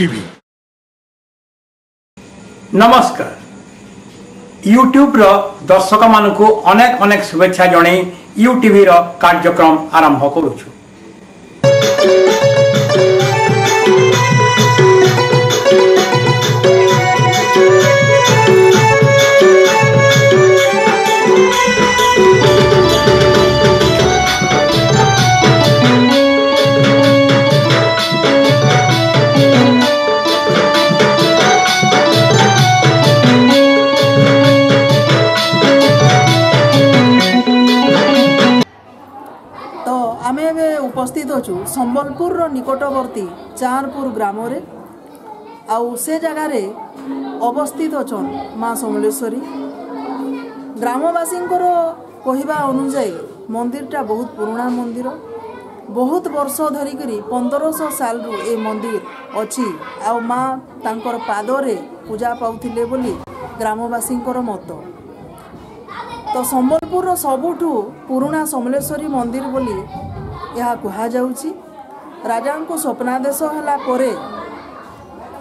TV নমস্কার ইউট্যুব্র দর্শক মানুষ অনেক অনেক শুভেচ্ছা জনাই ইউটিভির কার্যক্রম আরম্ভ করুছু ସମ୍ବଲପୁରର ନିକଟବର୍ତ୍ତୀ ଚାନ୍ଦପୁର ଗ୍ରାମରେ ଆଉ ସେ ଜାଗାରେ ଅବସ୍ଥିତ ଅଛନ୍ ମା ସମଲେଶ୍ୱରୀ ଗ୍ରାମବାସୀଙ୍କର କହିବା ଅନୁଯାୟୀ ମନ୍ଦିରଟା ବହୁତ ପୁରୁଣା ମନ୍ଦିର ବହୁତ ବର୍ଷ ଧରିକରି ପନ୍ଦରଶହ ସାଲରୁ ଏ ମନ୍ଦିର ଅଛି ଆଉ ମା ତାଙ୍କର ପାଦରେ ପୂଜା ପାଉଥିଲେ ବୋଲି ଗ୍ରାମବାସୀଙ୍କର ମତ ତ ସମ୍ବଲପୁରର ସବୁଠୁ ପୁରୁଣା ସମଲେଶ୍ୱରୀ ମନ୍ଦିର ବୋଲି ଏହା କୁହାଯାଉଛି ରାଜାଙ୍କୁ ସ୍ୱପ୍ନାଦେଶ ହେଲା ପରେ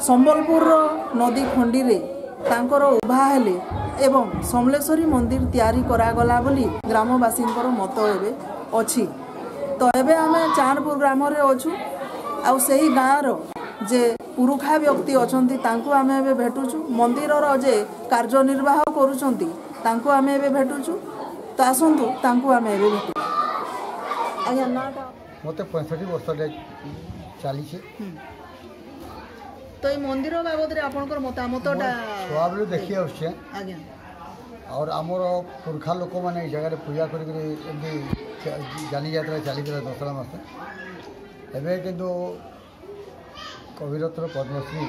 ସମ୍ବଲପୁରର ନଦୀ ଖଣ୍ଡିରେ ତାଙ୍କର ଉଭା ହେଲେ ଏବଂ ସମଲେଶ୍ୱରୀ ମନ୍ଦିର ତିଆରି କରାଗଲା ବୋଲି ଗ୍ରାମବାସୀଙ୍କର ମତ ଏବେ ଅଛି ତ ଏବେ ଆମେ ଚାନ୍ଦପୁର ଗ୍ରାମରେ ଅଛୁ ଆଉ ସେହି ଗାଁର ଯେ ପୁରୁଖା ବ୍ୟକ୍ତି ଅଛନ୍ତି ତାଙ୍କୁ ଆମେ ଏବେ ଭେଟୁଛୁ ମନ୍ଦିରର ଯେ କାର୍ଯ୍ୟନିର୍ବାହ କରୁଛନ୍ତି ତାଙ୍କୁ ଆମେ ଏବେ ଭେଟୁଛୁ ତ ଆସନ୍ତୁ ତାଙ୍କୁ ଆମେ ଏବେ ଭେଟୁ ଆଜ୍ଞା ମୋତେ ପଞ୍ଚଷଠି ବର୍ଷରେ ଚାଲିଛି ତ ଏଇ ମନ୍ଦିର ବାବଦରେ ଆପଣଙ୍କର ମତାମତଟା ଛୁଆବେଳୁ ଦେଖି ଆସୁଛେ ଆଜ୍ଞା ଆଉ ଆମର ପୁରୁଖା ଲୋକମାନେ ଏଇ ଜାଗାରେ ପୂଜା କରିକିରି ଏମିତି ଯାନିଯାତ୍ରା ଚାଲିଥିଲା ଦଶହରା ମାସ ଏବେ କିନ୍ତୁ କବିରତ୍ନ ପଦ୍ମଶ୍ରୀ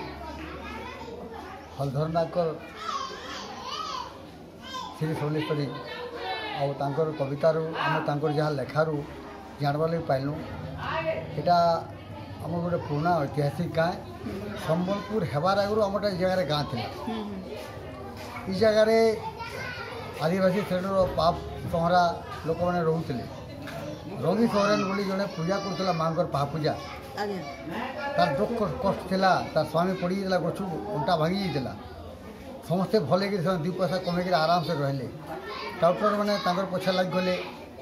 ହଲଧର ନାଗର ଶ୍ରୀ ସମଲେଶ୍ୱରୀ ଆଉ ତାଙ୍କର କବିତାରୁ ଆମେ ତାଙ୍କର ଯାହା ଲେଖାରୁ जानवा लगे पाइल यहाँ आम गोटे पुराणा ऐतिहासिक गाँ सम्बलपुर हबार आगु आम जगह गाँ थी इस जगार आदिवासी श्रेणी पाप सहरा लोक मैंने रोते रवि सहरान बोली जो पूजा करूला माँ पापूजा तार दुख कष्ट तार स्वामी पड़ी जाता गच अंटा भागी जाता समस्ते भले कि दुपा कमे आराम से रेले डॉक्टर मैंने पछा लग गले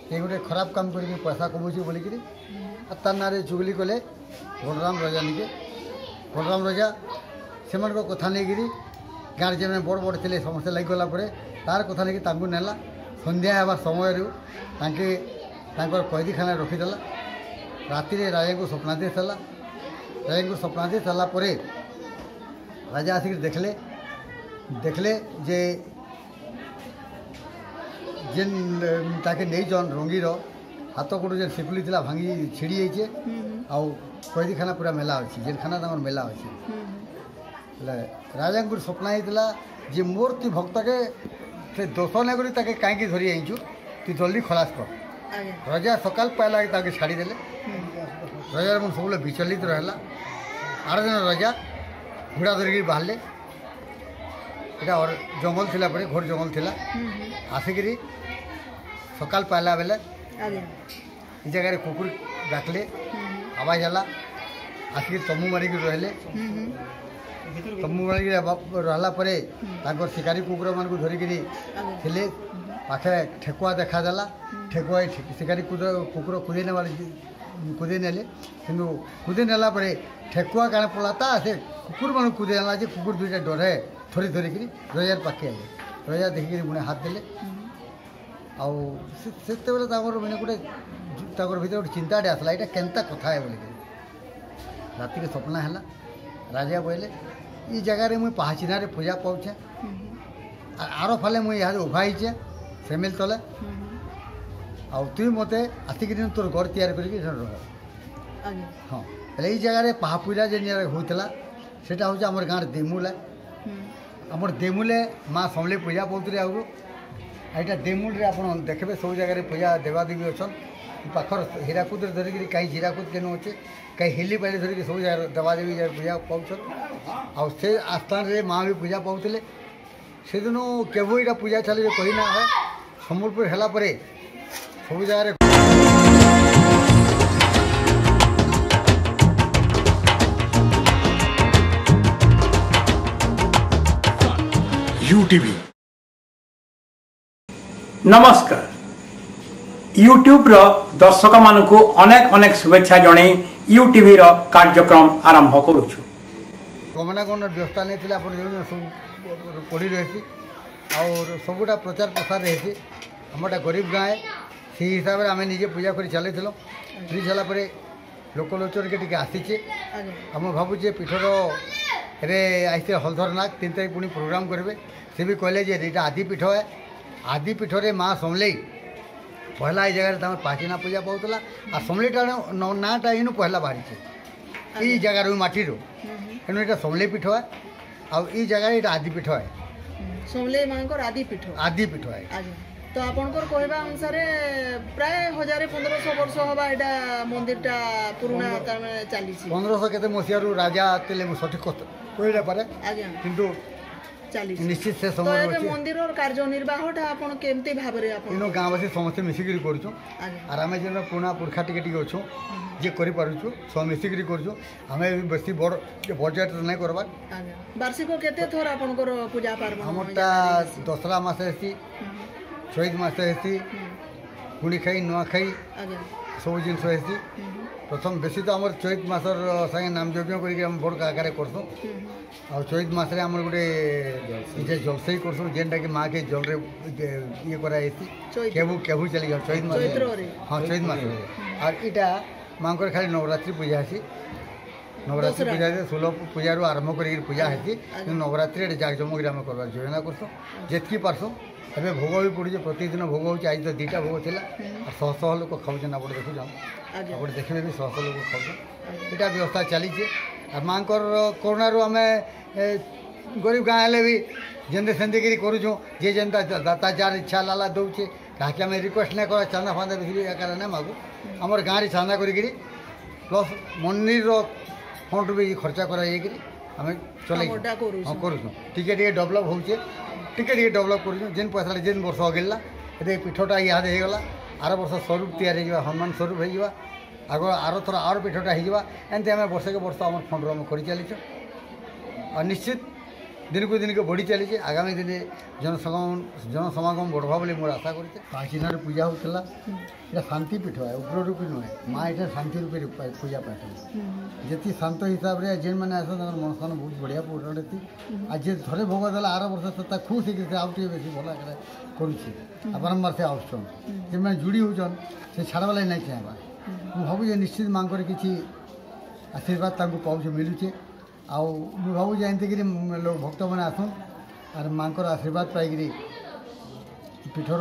ସେ ଗୋଟେ ଖରାପ କାମ କରିକି ପଇସା କମାଉଛି ବୋଲିକିରି ଆଉ ତା ନାଁରେ ଚୁଗଲି କଲେ ବଳରାମ ରଜା ନିକେ ବଳରାମ ରଜା ସେମାନଙ୍କ କଥା ନେଇକିରି ଗାଁରେ ଯେମାନେ ବଡ଼ ବଡ଼ ଥିଲେ ସମସ୍ତେ ଲାଗିଗଲା ପରେ ତାର କଥା ନେଇକି ତାଙ୍କୁ ନେଲା ସନ୍ଧ୍ୟା ହେବା ସମୟରୁ ତାଙ୍କେ ତାଙ୍କର କଏଦୀଖାନାରେ ରଖିଦେଲା ରାତିରେ ରାଜାଙ୍କୁ ସ୍ୱପ୍ନାଦେଶ ହେଲା ରାଜାଙ୍କୁ ସ୍ୱପ୍ନାଦେଶ ହେଲା ପରେ ରାଜା ଆସିକି ଦେଖିଲେ ଦେଖିଲେ ଯେ ଯେନ୍ ତାକେ ନେଇଛନ୍ ରୋଙ୍ଗୀର ହାତ ଗୋଡ଼ ଯେନ୍ ଶିକୁଳି ଥିଲା ଭାଙ୍ଗି ଛିଡ଼ି ଯାଇଛେ ଆଉ କଏଦୀଖାନା ପୁରା ମେଲା ଅଛି ଜେଲଖାନା ତାଙ୍କର ମେଲା ଅଛି ହେଲେ ରାଜାଙ୍କର ସ୍ୱପ୍ନ ହେଇଥିଲା ଯେ ମୋର ତୁଇ ଭକ୍ତକେ ସେ ଦୋଷ ନେଇକରି ତାକେ କାହିଁକି ଧରି ଆଣିଛୁ তুই জলদি খলাস কর রজা সকাল পাইলা তাকে ছাড়ি দেলে রজার মন সবুলে বিচলিত রহলা আর জন রজা ঘোড়া ধরিকি বাহারলে इटा और जंगल थी पड़े घोर जंगल थिला आसिक रे सकाल पहला बेले जगह रे कुकुर डाकले आवाज आला आसिक तमु मरी की रहले तम्मु मरी शिकारी कुकुर मान को धरी की पाखे ठेकुआ देखा जाला ठेकुआ शिकारी कुदर कुकुर कुदेने वाले कुदेने ले किंतु कुदेने ला ठेकुआ कहने पड़ा था ऐसे कुकुर मानो कुदेने कुकुर दूसरे डर थोड़ी धरिक रजार पाखे आए रजा देख कर हाथ दे आते तो मैंने गोटे भर गोटे चिंताटे आसला यहाँ केन्ता है बोल रात सपना है राजा कहले ये जगार मुझे चिन्ह पूजा पाचे हम्म। आर फाले मुझे यहाँ उभाई चे सेमिल तले आ हम्म। तुम मत आसिक तोर घर या कर हाँ ये जगह पहापूजा जेन जगह होता सीटा हूँ आम गाँव दिमूला हम्म। आम देमूल माँ समली पूजा पड़ी आगु यहाँ देमूल आप देखे सब जगार पूजा देवादेवी अच्छा पाखर हीराकूद धरिकी कहीं हीराकूद के नौचे कहीं हिलीपाली धरिकी सब जगह देवादेवी जगह पूजा पाचन आस्थान में माँ भी पूजा पाते से दिन केवल पूजा चलिए कही ना समबलपुर सब जगह ইউটিভি নমস্কার ইউট্ୟୁବ୍ର ଦର୍ଶକମାନଙ୍କୁ ଅନେକ ଅନେକ ଶୁଭେଚ୍ଛା ଜଣାଇ ଇଉଟିଭିର କାର୍ଯ୍ୟକ୍ରମ ଆରମ୍ଭ କରୁଛୁ ଗମନା ଗମନ ବ୍ୟବସ୍ଥା ନେଇଥିଲେ ଆପଣ ଜାଣିଛନ୍ତି ସବୁ ପଢ଼ି ରହିଛି ଆଉ ସବୁଟା ପ୍ରଚାର ପ୍ରସାର ରହିଛି ଆମଟା ଗରିବ ଗାଁ ସେଇ ହିସାବରେ ଆମେ ନିଜେ ପୂଜା କରି ଚାଲିଥିଲୁ ଫ୍ରି ସାରିଲା ପରେ ଲୋକଲୋଚନକେ ଟିକେ ଆସିଛେ ଆମେ ଭାବୁଛେ ପୀଠର ହେଲେ ଆସିଥିଲେ ହଲଧର ନାଗ ତିନି ତାରିଖ ପୁଣି ପ୍ରୋଗ୍ରାମ୍ କରିବେ ସେ ବି କହିଲେ ଯେ ଏଇଟା ଆଦିପୀଠ ହେ ଆଦିପୀଠରେ ମା' ସମଲେଇ ପହିଲା ଏ ଜାଗାରେ ତାଙ୍କର ପ୍ରାଚୀନା ପୂଜା ପାଉଥିଲା ଆଉ ସମଲେଇଟା ନାଁଟା ଇନୁ ପହିଲା ବାହାରିଛେ ଏଇ ଜାଗାରୁ ମାଟିରୁ ଏଣୁ ଏଇଟା ସମଲେଇ ପୀଠ ହେ ଆଉ ଏଇ ଜାଗାରେ ଏଇଟା ଆଦିପୀଠ ହେ ସମଲେଇ ମାଙ୍କର ଆଦିପୀଠ ଆଦିପୀଠ ହେ ତ ଆପଣଙ୍କର କହିବା ଅନୁସାରେ ପ୍ରାୟ ହଜାରେ ପନ୍ଦରଶହ ବର୍ଷ ହବା ଏଇଟା ମନ୍ଦିରଟା ପୁରୁଣା ତାମାନେ ଚାଲିଛି ପନ୍ଦରଶହ କେତେ ମସିହାରୁ ରାଜା ଥିଲେ ମୁଁ ସଠିକ୍ କଥା କହିପାରେ କିନ୍ତୁ ନିଶ୍ଚିତ ସେ ସମୟ ମନ୍ଦିର କାର୍ଯ୍ୟନିର୍ବାହଟା ଆପଣ କେମିତି ଭାବରେ ଆପଣ ଗାଁବାସୀ ସମସ୍ତେ ମିଶିକିରି କରୁଛୁ ଆର୍ ଆମେ ଯେନ୍ ପୁରୁଣା ପୁରୁଖା ଟିକେ ଟିକେ ଅଛୁ ଯିଏ କରିପାରୁଛୁ ସବୁ ମିଶିକିରି କରୁଛୁ ଆମେ ବେଶୀ ବଡ଼ ବଜେଟ୍ ନାଇଁ କରବା ବାର୍ଷିକ କେତେ ଥର ଆପଣଙ୍କର ପୂଜା ପାର୍ବଣ ଆମରଟା ଦଶହରା ମାସ ହେସି ଶହୀଦ ମାସ ହେସି କୁଣିଖାଇ ନୂଆଖାଇ ସବୁ ଜିନିଷ ହେସି প্রথম বেশি তো আমার চৈত মাসর নাম যজ্ঞ করি আমি বড় আকারে করসু আর চৈত মাসে আমার গোটে যে জলসেই যেটা কি মাকে জলরে ইয়ে করা হয়েছি কেবু কেবু চলে গেল চৈত মাসে হ্যাঁ চৈত মাসে আর এটা মাঙ্কর খালি নবরাত্রি পূজা আছে नवरात्रि पूजा सुलभ पूजार आरंभ कर पूजा है अच्छा। नवरत्रि जाकजमक आम करोजना करसुँ अच्छा। जितक पार्सुँ अभी भोग भी पड़ू प्रतिदिन भोग हो आज तो दुटा भोग थी शह शह लोक खाऊन आप देखुन अच्छा। आप देखने भी शह शह लोक खाऊा व्यवस्था चलीजे माँ कोरोना आम गरीब गाँ हेले भी जेन्दे सेन्दे कर करे जेनता दाता जार इच्छा लाला दौचे कहा आम रिक्वेस्ट नहीं कर चांदा फांदा बिक्री आकार ने आम गाँव रे चांदा कर प्लस मंदिर ଫଣ୍ଡରୁ ବି ଖର୍ଚ୍ଚା କରାଯାଇକିରି ଆମେ ଚଲେଇ ହଁ କରୁଛୁ ଟିକେ ଟିକେ ଡେଭଲପ୍ ହେଉଛେ ଟିକେ ଟିକେ ଡେଭଲପ୍ କରୁଛୁଁ ଯେନ୍ ପଇସାଟା ଯେନ୍ ବର୍ଷ ଅଗିଲା ଏତେ ପିଠଟା ଇହାଦେ ହେଇଗଲା ଆର ବର୍ଷ ସ୍ୱରୂପ ତିଆରି ହେଇଯିବା ହନୁମାନ ସ୍ୱରୂପ ହେଇଯିବା ଆଗ ଆରଥର ଆର ପିଠଟା ହେଇଯିବା ଏମିତି ଆମେ ବର୍ଷକେ ବର୍ଷ ଆମର ଫଣ୍ଡରୁ ଆମେ କରି ଚାଲିଛୁ ଆଉ ନିଶ୍ଚିତ দিনকু দিনকে বড়ি চালিছে আগামী দিনে জনসমাগম জনসমাগম বড়বা বলে মোর আশা করছে প্রাচীনরে পূজা হচ্ছিল এটা শান্তি পীঠ হয় উগ্ররূপী নয় মা এটা শান্তি রূপে পূজা পাঠ যেতি শান্ত হিসাবে যে মানে আসে তাদের মনস্থান বহু বড়িয়া পড়ি আর যে ধরে ভোগ দেলা আর বর্ষ তা খুশ হয়েকি আউ টিকে বেশি ভালো আকারে করছে আর বারম্বার সে আসছেন যে মানে জুড়ি হচ্ছেন সে ছাড়বালাই নাই চাইবা মু ভাবু যে নিশ্চিত মাঙ্কর কিছু আশীর্বাদ তাঁকু পাওছে মিলুছে ଆଉ ମୁଁ ଭାବୁଛି ଏମିତିକିରି ଭକ୍ତମାନେ ଆସନ୍ ଆର୍ ମାଆଙ୍କର ଆଶୀର୍ବାଦ ପାଇକିରି ପୀଠର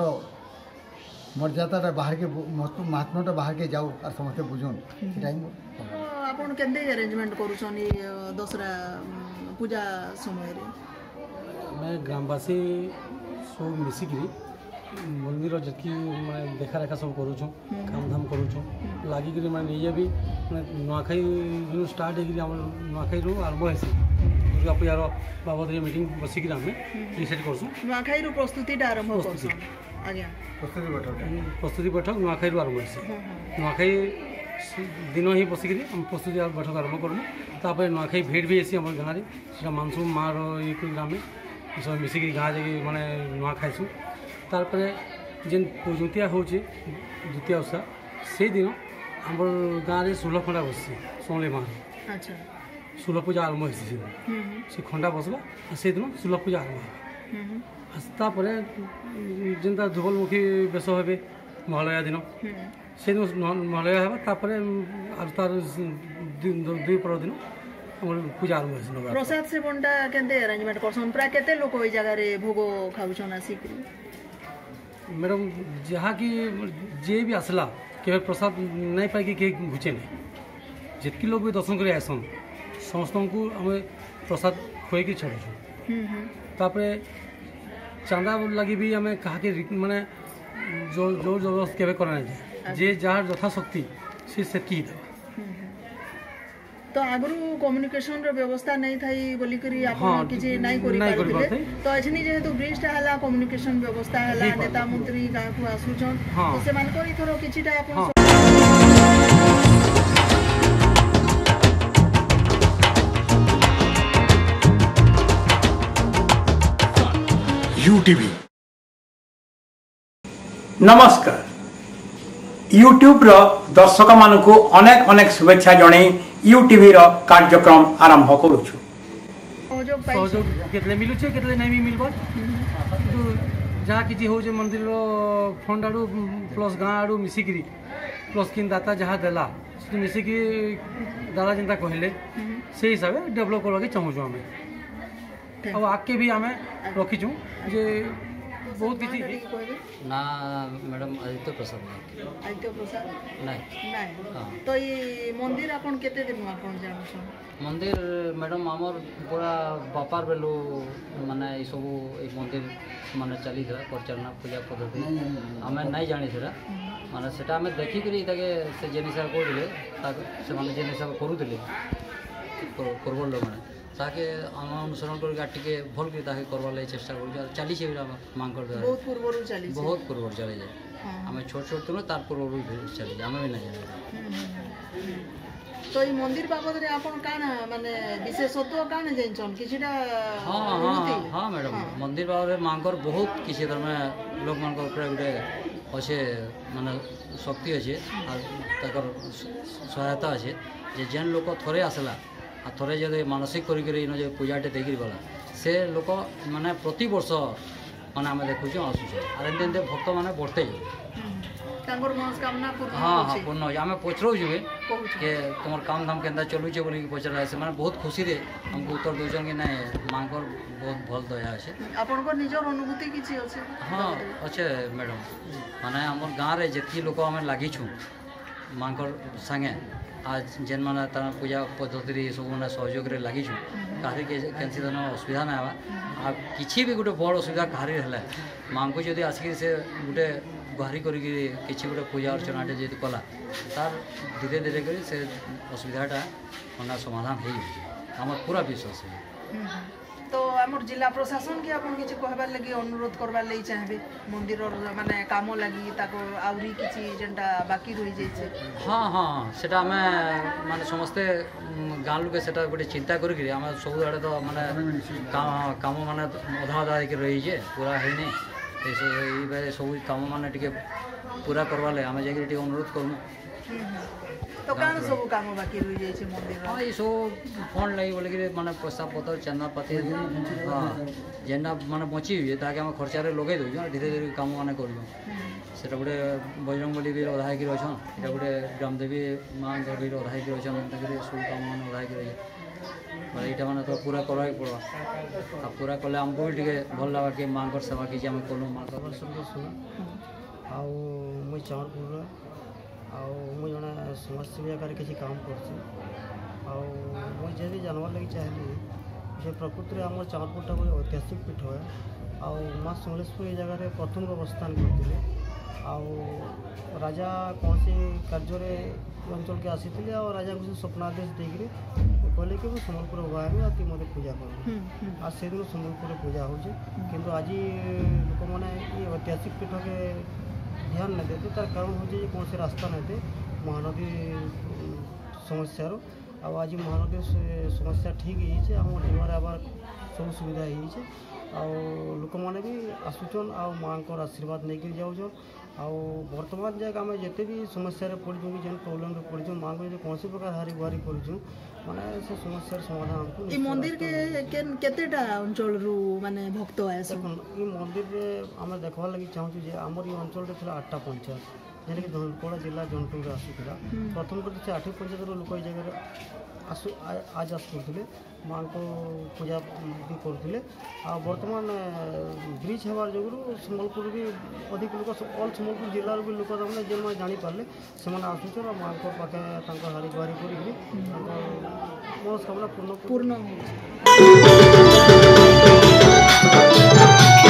ମର୍ଯ୍ୟାଦାଟା ବାହାରକେ ମହାତ୍ମାଟା ବାହାରକେ ଯାଉ ଆର୍ ସମସ୍ତେ ବୁଝୁନ୍ ସେଟା ହିଁ ଆପଣ କେମିତି ଆରେଞ୍ଜମେଣ୍ଟ କରୁଛନ୍ତି ଦଶରା ପୂଜା ସମୟରେ ଆମେ ଗ୍ରାମବାସୀ ସବୁ ମିଶିକିରି মন্দির যেতকি মানে দেখা রেখা সব করুছু কামধাম করুছু লাগিকি মানে নিজে বি মানে নয়াখাই স্টার্ট হয়েকি আমার নয়াখাই আরম্ভ হয়েছে দুর্গা পূজার বাবদরে মিটিং বসিকি আমি ডিসাইড করছু নয়াখাই প্রস্তুতিটা আরম্ভ করছু আজ্ঞা প্রস্তুতি বৈঠক প্রস্তুতি বৈঠক নয়াখাই আরম্ভ হয়েছে নয়াখাই দিন হি বসিকি আমি প্রস্তুতি বৈঠক আরম্ভ করবো তাপরে নয়াখাই ভিড় বি আসি আমার গাঁরে সেটা মানসু মার ইয়ে গ্রামে সব মিশিকি গাঁ যাই মানে নয়া খাইছু ତାପରେ ଯେନ୍ ଜୁନ୍ତିଆ ହେଉଛି ଦ୍ୱିତୀୟ ଓଷା ସେଇଦିନ ଆମର ଗାଁରେ ଷୋହଳ ଖଣ୍ଡା ବସିଛି ଷୋହଳି ମାଆରେ ଷୋହଳ ପୂଜା ଆରମ୍ଭ ହେଇଛି ସେଦିନ ସେ ଖଣ୍ଡା ବସିଲା ଆଉ ସେଇଦିନ ଷୋହଳ ପୂଜା ଆରମ୍ଭ ହେବ ତାପରେ ଯେନ୍ତା ଧୁବଲମୁଖୀ ବେଶ ହେବେ ମହାଳୟା ଦିନ ସେଦିନ ମହାଳୟା ହେବ ତାପରେ ଆଉ ତାର ଦୁଇ ପର ଦିନ পূজা আরম্ভ হয়েছিল প্রসাদ সেবনটা কেন অ্যারেঞ্জমেন্ট করছেন প্রায় কেতে লোক ওই জায়গায় ভোগ খাওছন আসিকি ମ୍ୟାଡ଼ାମ୍ ଯାହାକି ଯିଏ ବି ଆସିଲା କେବେ ପ୍ରସାଦ ନାଇଁ ପାଇକି କେହି ଘୁଚେ ନାହିଁ ଯେତିକି ଲୋକ ବି ଦର୍ଶନ କରି ଆସନ୍ ସମସ୍ତଙ୍କୁ ଆମେ ପ୍ରସାଦ ଖୁଆଇକି ଛାଡ଼ୁଛୁ ତାପରେ ଚାନ୍ଦା ଲାଗି ବି ଆମେ କାହାକି ମାନେ ଜୋର ଜବରଦସ୍ତ କେବେ କରାଯାଏ ଯେ ଯାହାର ଯଥାଶକ୍ତି ସେ ସେତିକି ଦେବା तो आगरु कम्युनिकेशन रो व्यवस्था नै थाई बोली तो ब्रिज टा कम्युनिकेशन व्यवस्था नेता मंत्री गां को आसु से मान को इथरो किछिटा नमस्कार यूट्यूब्र दर्शक मानक अनेक अनेक शुभेच्छा जनई ୟୁଟିଭିର କାର୍ଯ୍ୟକ୍ରମ ଆରମ୍ଭ କରୁଛୁ ସହଯୋଗ କେତେ ମିଳୁଛି କେତେ ନାଇଁ ମିଳିବ ଯାହା କିଛି ହେଉଛି ମନ୍ଦିରର ଫଣ୍ଡ ଆଡ଼ୁ ପ୍ଲସ୍ ଗାଁ ଆଡ଼ୁ ମିଶିକିରି ପ୍ଲସ୍ କିନ୍ ଦାତା ଯାହା ଦେଲା ମିଶିକି ଦାଦା ଯେନ୍ତା କହିଲେ ସେଇ ହିସାବରେ ଡେଭଲପ୍ କରିବାକୁ ଚାହୁଁଛୁ ଆମେ ଆଉ ଆଗକେ ବି ଆମେ ରଖିଛୁ ଯେ बहुत की थी ना मैडम आदित्य प्रसाद आदित्य प्रसाद नहीं नहीं तो ये मंदिर अपन केते दिन में अपन जानो मंदिर मैडम हमर पूरा बापार बेलो माने ई सब ई मंदिर माने चली था परचरना पूजा पद्धति हमें नहीं जानी थरा माने सेटा हमें देखि करी तके से जेनिसर को दिले से माने जेनिसर करू दिले करबो लो माने ତାହାକେ আমার ଅନୁସରଣ করি আর ଟିକେ ଭଲ୍ କରି তাকে করবার ଲାଗି ଚେଷ୍ଟା করি আর ଚାଲିଛେ ବି ଆମ ମାଆଙ୍କର ଦ୍ୱାରା ବହୁତ ପୂର୍ବରୁ ଚାଲିଛି ବହୁତ ପୂର୍ବରୁ ଚାଲିଛେ ଆମେ ছোট ଛୋଟ ଥିଲୁ ତାର ପୂର୍ବରୁ ଚାଲିଛେ ଆମେ ବି ନାଇଁ তো এই মন্দির বাবদরে আপন কাণ মানে বিশেষত্ব কাণ জানিছন কিছুটা হ্যাঁ হ্যাঁ হ্যাঁ ম্যাডাম হ্যাঁ। মন্দির বাবদরে মাংকর বহু কিছু তুমি মানে লোকমানক উপরে গোটে অছে মানে শক্তি আছে আর তাকর সহায়তা আছে যে যেন লোক থরে আসলা ଆଉ ଥରେ ଯଦି ମାନସିକ କରିକିରି ଇନ ଯଦି ପୂଜାଟେ ଦେଇକିରି ଗଲା ସେ ଲୋକ ମାନେ ପ୍ରତିବର୍ଷ ମାନେ ଆମେ ଦେଖୁଛୁ ଆସୁଛୁ ଆର୍ ଏମିତି ଏମିତି ଭକ୍ତମାନେ ବଢ଼ତେ ତାଙ୍କର ମନସ୍କାମନା ହଁ ହଁ ପୂର୍ଣ୍ଣ ହେଉଛି ଆମେ ପଚରଉଛୁ ବି କି ତୁମର କାମ ଧାମ କେନ୍ତା ଚଲୁଛେ ବୋଲିକି ପଚରା ସେମାନେ ବହୁତ ଖୁସିରେ ଆମକୁ ଉତ୍ତର ଦେଉଛନ୍ତି କି ନାଇଁ ମାଆଙ୍କର ବହୁତ ଭଲ ଦୟା ଅଛି ଆପଣଙ୍କର ନିଜର ଅନୁଭୂତି କିଛି ଅଛି ହଁ ଅଛେ ମ୍ୟାଡ଼ାମ୍ ମାନେ ଆମର ଗାଁରେ ଯେତିକି ଲୋକ ଆମେ ଲାଗିଛୁ ମା'ଙ୍କର ସାଙ୍ଗେ ଯେନ୍ମାନେ ତାର ପୂଜା ପଦ୍ଧତିରେ ଏସବୁମାନେ ସହଯୋଗରେ ଲାଗିଛୁ କାହାରି କେନ୍ସି ତାର ଅସୁବିଧା ନାଇଁ ହେବା ଆଉ କିଛି ବି ଗୋଟେ ବଡ଼ ଅସୁବିଧା କାହାରି ହେଲେ ମା'ଙ୍କୁ ଯଦି ଆସିକି ସେ ଗୋଟେ ଗୁହାରି କରିକିରି କିଛି ଗୋଟେ ପୂଜା ଅର୍ଚ୍ଚନାଟେ ଯଦି କଲା ତାର ଧୀରେ ଧୀରେ କରି ସେ ଅସୁବିଧାଟା ମାନେ ସମାଧାନ ହେଇଯାଉଛି ଆମର ପୁରା ବିଶ୍ୱାସ ହେଇଯାଉଛି আমার জেলা প্রশাসন কি আপনার কিছু কহবার লাগে অনুরোধ করবার লাগে চাহবে মন্দির মানে কাম লাগি তাকে আহরি কিছু যেটা বাকি রই যাইছে হ্যাঁ হ্যাঁ সেটা আমি মানে সমস্তে গাঁ লোকে সেটা গোটে চিন্তা করি আমার সবু আড়ে তো মানে কাম মানে অধা অধা হয়ে রয়েছে পুরা হয়নি এইভাবে সবু কাম মানে টিকে পুরা করবার লাগে আমি যাই টিকে অনুরোধ করবো તો કાણ સબુ કામ બાકી રહી જાય છે મંદિર હા એ સૌ ફોન લઈ બોલે મને પૈસા પત્ર ચેના પતે હા જેના મને પહોંચી જાય તાકે અમે ખર્ચારે લગાઈ દઉં ધીરે ધીરે કામ મને કરજો সেটা গোটে বজরং বলি বি অধা হয়েকি রয়েছেন এটা গোটে গ্রামদেবী মাঙ্কর বি অধা হয়েকি রয়েছেন তাকে সব কাম মানে অধা হয়েকি রয়েছে মানে এইটা মানে তো পুরা করবাকে পড়বা আর পুরা কলে আমাকে বি ভাল লাগা কি মাঙ্কর সেবা কি আমি কলু মাঙ্কর আউ মুই চাঁদপুররা आने सेवी आकार किसी काम कर जानवर लगी चाहली से प्रकृति में आम चावलपुर गोटे ऐतिहासिक पीठ है माँ समलेश्वर यह जगह प्रथम अवस्थान करते आजा कौन सी कार्य अंचल के आसी थी और राजा को स्वप्न आदेश देकर कहले कि समलपुर आती मत पूजा कर से दिन समलपुर पूजा हो आज लोक मैंने ऐतिहासिक पीठ के ध्यान न देते तार कारण हूँ कौन से रास्ता नहीं थे महानदी समस्यार ଆଉ ଆଜି ମହାନଦୀ ସମସ୍ୟା ଠିକ୍ ହେଇଛେ ଆମ ଡିମାରେ ଆବାର ସବୁ ସୁବିଧା ହେଇଛେ ଆଉ ଲୋକମାନେ ବି ଆସୁଛନ୍ ଆଉ ମାଆଙ୍କର ଆଶୀର୍ବାଦ ନେଇକରି ଯାଉଛନ୍ ଆଉ ବର୍ତ୍ତମାନ ଯାକ ଆମେ ଯେତେ ବି ସମସ୍ୟାରେ ପଡ଼ିଛୁ କି ଯେନ୍ ପ୍ରୋବ୍ଲେମ୍ରେ ପଡ଼ିଛୁ ମାଆଙ୍କୁ ଯଦି କୌଣସି ପ୍ରକାର ହାରି ଗୁହାରି କରୁଛୁ ମାନେ ସେ ସମସ୍ୟାର ସମାଧାନ ଏ ମନ୍ଦିରକେ କେନ୍ କେତେଟା ଅଞ୍ଚଳରୁ ମାନେ ଭକ୍ତ ଆସେ ଏ ମନ୍ଦିରରେ ଆମେ ଦେଖବାର୍ ଲାଗି ଚାହୁଁଛୁ ଯେ ଆମର ଏ ଅଞ୍ଚଳରେ ଥିଲା ଆଠଟା ପଞ୍ଚାୟତ ଯେନ୍ଟାକି ଧନପଡ଼ା ଜିଲ୍ଲା ଜନଟୁରୁ ଆସୁଥିଲା ପ୍ରଥମ କରି ସେ ଆଠ ପଞ୍ଚାୟତର ଲୋକ ଏଇ ଜାଗାରେ ଆସୁ ଆଜ ଆସୁଥିଲେ ମାଆଙ୍କୁ ପୂଜା ବି କରୁଥିଲେ ଆଉ ବର୍ତ୍ତମାନ ବ୍ରିଜ୍ ହେବାର ଯୋଗୁଁ ସମ୍ବଲପୁର ବି ଅଧିକ ଲୋକ ଅଲ୍ ସମ୍ବଲପୁର ଜିଲ୍ଲାର ବି ଲୋକ ତାମାନେ ଯେଉଁମାନେ ଜାଣିପାରିଲେ ସେମାନେ ଆସୁଛନ୍ତି ଆଉ ମାଆଙ୍କ ପାଖେ ତାଙ୍କ ହାରି ଗୁହାରି କରିକି ତାଙ୍କ ମନସ୍କାମନା ପୂର୍ଣ୍ଣ ପୂର୍ଣ୍ଣ ହେଉଛି